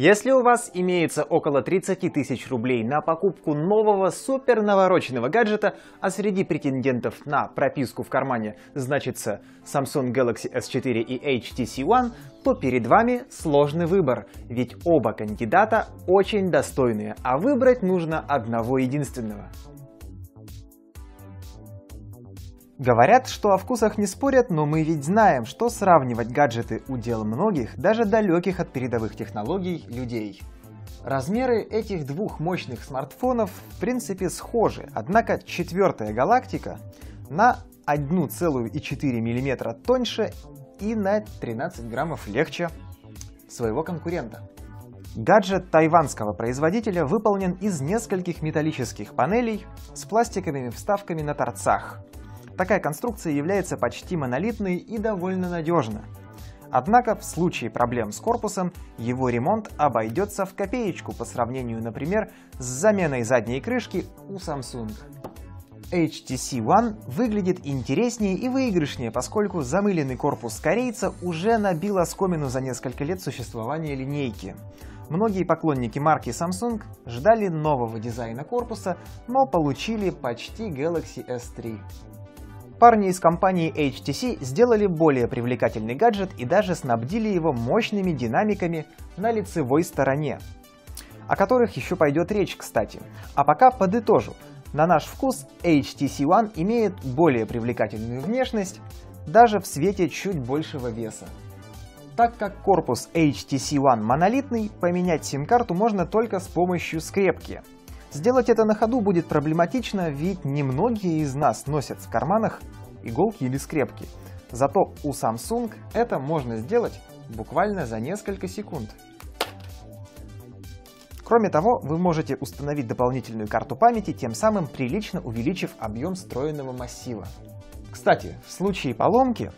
Если у вас имеется около 30 тысяч рублей на покупку нового супер навороченного гаджета, а среди претендентов на прописку в кармане значится Samsung Galaxy S4 и HTC One, то перед вами сложный выбор, ведь оба кандидата очень достойные, а выбрать нужно одного единственного. Говорят, что о вкусах не спорят, но мы ведь знаем, что сравнивать гаджеты удел многих, даже далеких от передовых технологий, людей. Размеры этих двух мощных смартфонов в принципе схожи, однако четвертая галактика на 1,4 мм тоньше и на 13 граммов легче своего конкурента. Гаджет тайванского производителя выполнен из нескольких металлических панелей с пластиковыми вставками на торцах, Такая конструкция является почти монолитной и довольно надежна. Однако в случае проблем с корпусом его ремонт обойдется в копеечку по сравнению, например, с заменой задней крышки у Samsung. HTC One выглядит интереснее и выигрышнее, поскольку замыленный корпус корейца уже набил оскомину за несколько лет существования линейки. Многие поклонники марки Samsung ждали нового дизайна корпуса, но получили почти Galaxy S3. Парни из компании HTC сделали более привлекательный гаджет и даже снабдили его мощными динамиками на лицевой стороне, о которых еще пойдет речь, кстати. А пока подытожу. На наш вкус HTC One имеет более привлекательную внешность, даже в свете чуть большего веса. Так как корпус HTC One монолитный, поменять сим-карту можно только с помощью скрепки – Сделать это на ходу будет проблематично, ведь немногие из нас носят в карманах иголки или скрепки. Зато у Samsung это можно сделать буквально за несколько секунд. Кроме того, вы можете установить дополнительную карту памяти, тем самым прилично увеличив объем встроенного массива. Кстати, в случае поломки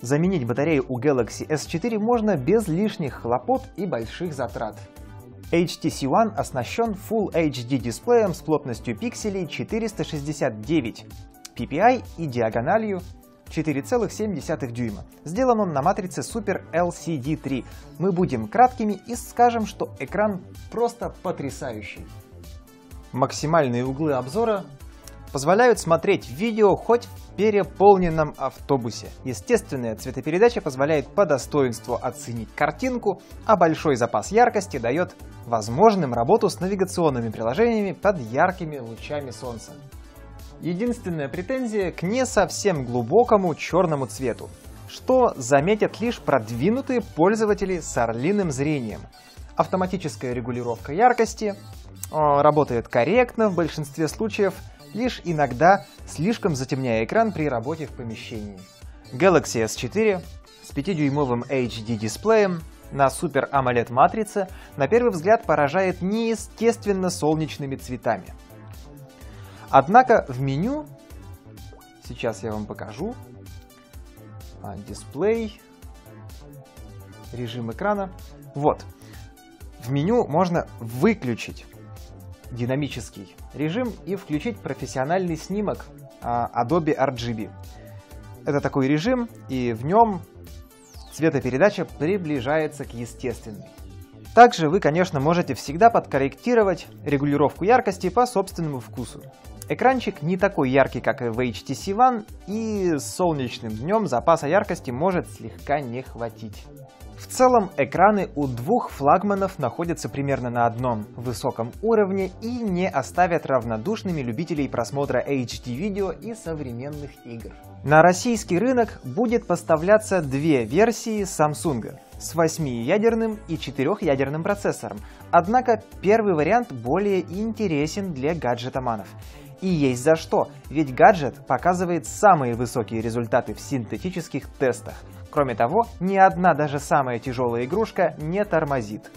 заменить батарею у Galaxy S4 можно без лишних хлопот и больших затрат. HTC One оснащен Full HD дисплеем с плотностью пикселей 469 ppi и диагональю 4,7 дюйма. Сделан он на матрице Super LCD 3. Мы будем краткими и скажем, что экран просто потрясающий. Максимальные углы обзора позволяют смотреть видео хоть в переполненном автобусе. Естественная цветопередача позволяет по достоинству оценить картинку, а большой запас яркости дает возможным работу с навигационными приложениями под яркими лучами солнца. Единственная претензия к не совсем глубокому черному цвету, что заметят лишь продвинутые пользователи с орлиным зрением. Автоматическая регулировка яркости э, работает корректно в большинстве случаев – лишь иногда слишком затемняя экран при работе в помещении. Galaxy S4 с 5-дюймовым HD-дисплеем на Super AMOLED матрице на первый взгляд поражает неестественно солнечными цветами. Однако в меню, сейчас я вам покажу, а, дисплей, режим экрана, вот, в меню можно выключить динамический режим и включить профессиональный снимок а, Adobe RGB. Это такой режим, и в нем цветопередача приближается к естественной. Также вы, конечно, можете всегда подкорректировать регулировку яркости по собственному вкусу. Экранчик не такой яркий, как в HTC One, и с солнечным днем запаса яркости может слегка не хватить. В целом, экраны у двух флагманов находятся примерно на одном высоком уровне и не оставят равнодушными любителей просмотра HD-видео и современных игр. На российский рынок будет поставляться две версии Samsung с 8-ядерным и 4-ядерным процессором, однако первый вариант более интересен для гаджетоманов. И есть за что, ведь гаджет показывает самые высокие результаты в синтетических тестах – Кроме того, ни одна даже самая тяжелая игрушка не тормозит.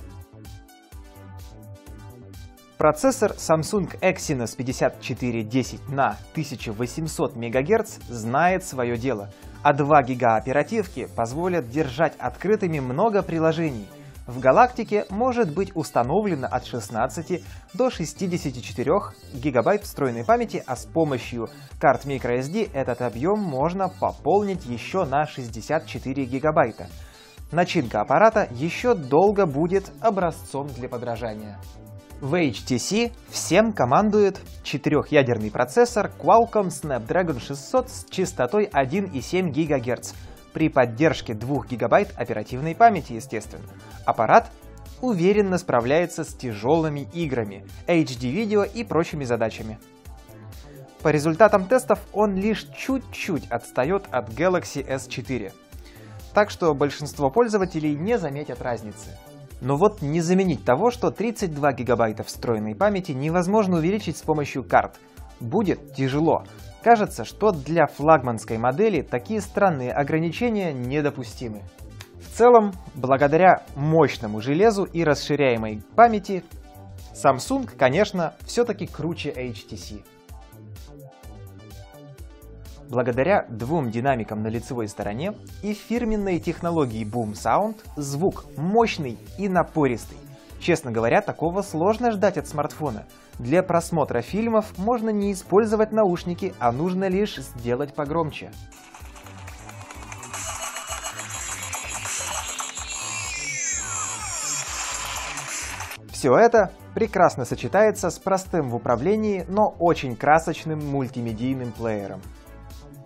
Процессор Samsung Exynos 5410 на 1800 МГц знает свое дело, а 2 ГБ оперативки позволят держать открытыми много приложений – в галактике может быть установлено от 16 до 64 гигабайт встроенной памяти, а с помощью карт microSD этот объем можно пополнить еще на 64 гигабайта. начинка аппарата еще долго будет образцом для подражания. В HTC всем командует четырехъядерный процессор Qualcomm Snapdragon 600 с частотой 1,7 ГГц при поддержке 2 ГБ оперативной памяти, естественно. Аппарат уверенно справляется с тяжелыми играми, HD-видео и прочими задачами. По результатам тестов он лишь чуть-чуть отстает от Galaxy S4. Так что большинство пользователей не заметят разницы. Но вот не заменить того, что 32 гигабайта встроенной памяти невозможно увеличить с помощью карт. Будет тяжело. Кажется, что для флагманской модели такие странные ограничения недопустимы. В целом, благодаря мощному железу и расширяемой памяти, Samsung, конечно, все-таки круче HTC. Благодаря двум динамикам на лицевой стороне и фирменной технологии Boom Sound звук мощный и напористый. Честно говоря, такого сложно ждать от смартфона. Для просмотра фильмов можно не использовать наушники, а нужно лишь сделать погромче. Все это прекрасно сочетается с простым в управлении, но очень красочным мультимедийным плеером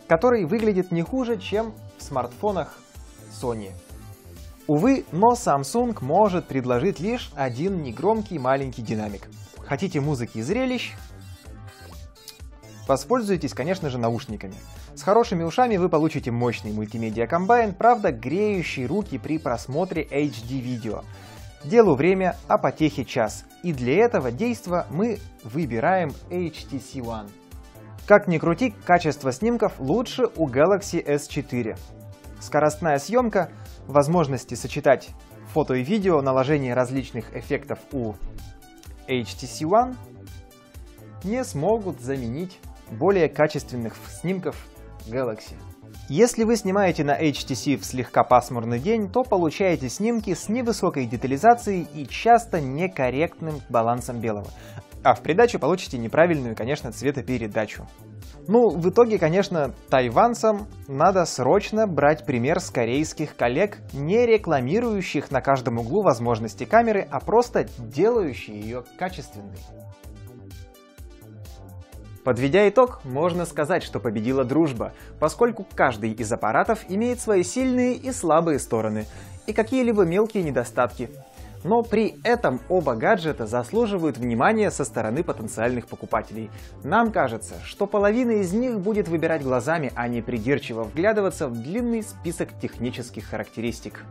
который выглядит не хуже, чем в смартфонах Sony. Увы, но Samsung может предложить лишь один негромкий маленький динамик. Хотите музыки и зрелищ? Воспользуйтесь, конечно же, наушниками. С хорошими ушами вы получите мощный мультимедиа комбайн, правда греющий руки при просмотре HD-видео. Делу время, а потехе час. И для этого действа мы выбираем HTC One. Как ни крути, качество снимков лучше у Galaxy S4. Скоростная съемка, возможности сочетать фото и видео, наложение различных эффектов у HTC One не смогут заменить более качественных снимков Galaxy. Если вы снимаете на HTC в слегка пасмурный день, то получаете снимки с невысокой детализацией и часто некорректным балансом белого. А в придачу получите неправильную, конечно, цветопередачу. Ну, в итоге, конечно, тайванцам надо срочно брать пример с корейских коллег, не рекламирующих на каждом углу возможности камеры, а просто делающие ее качественной. Подведя итог, можно сказать, что победила дружба, поскольку каждый из аппаратов имеет свои сильные и слабые стороны и какие-либо мелкие недостатки, но при этом оба гаджета заслуживают внимания со стороны потенциальных покупателей. Нам кажется, что половина из них будет выбирать глазами, а не придирчиво вглядываться в длинный список технических характеристик.